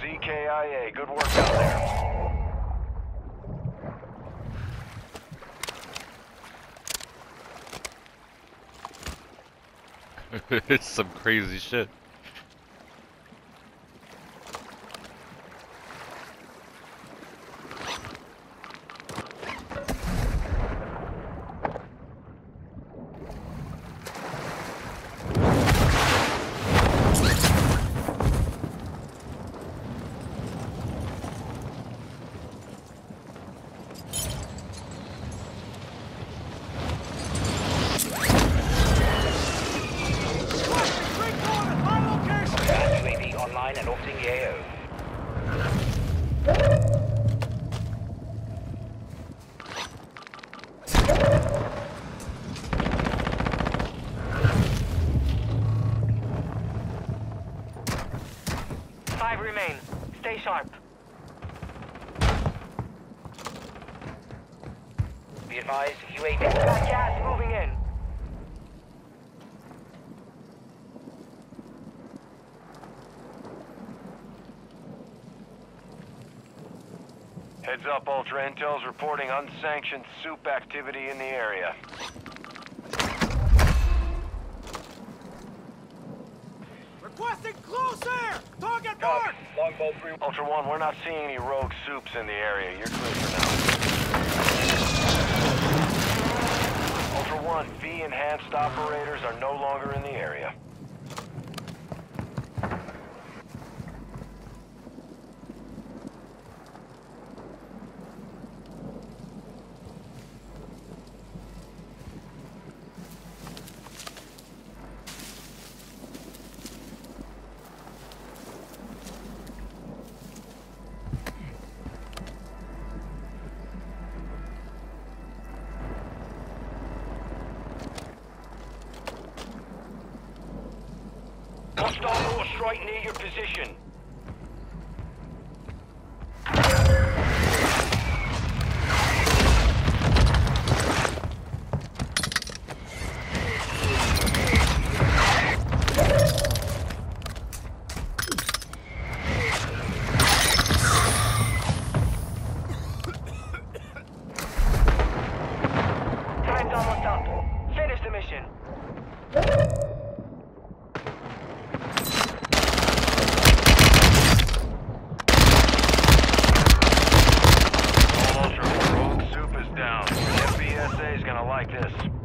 KIA. Good work out there. it's some crazy shit. Advanced UAV online and AO. Five remain. Stay sharp. Be advised, UAV. Gas moving in. Heads up, Ultra Intel's reporting unsanctioned soup activity in the area. Requesting close air! Target marked! Longbow 3. Ultra One, we're not seeing any rogue soups in the area. You're clear for now. Ultra One, V-enhanced operators are no longer in the area. Hostile mortar strike near your position. Finish the mission. Is gonna like this.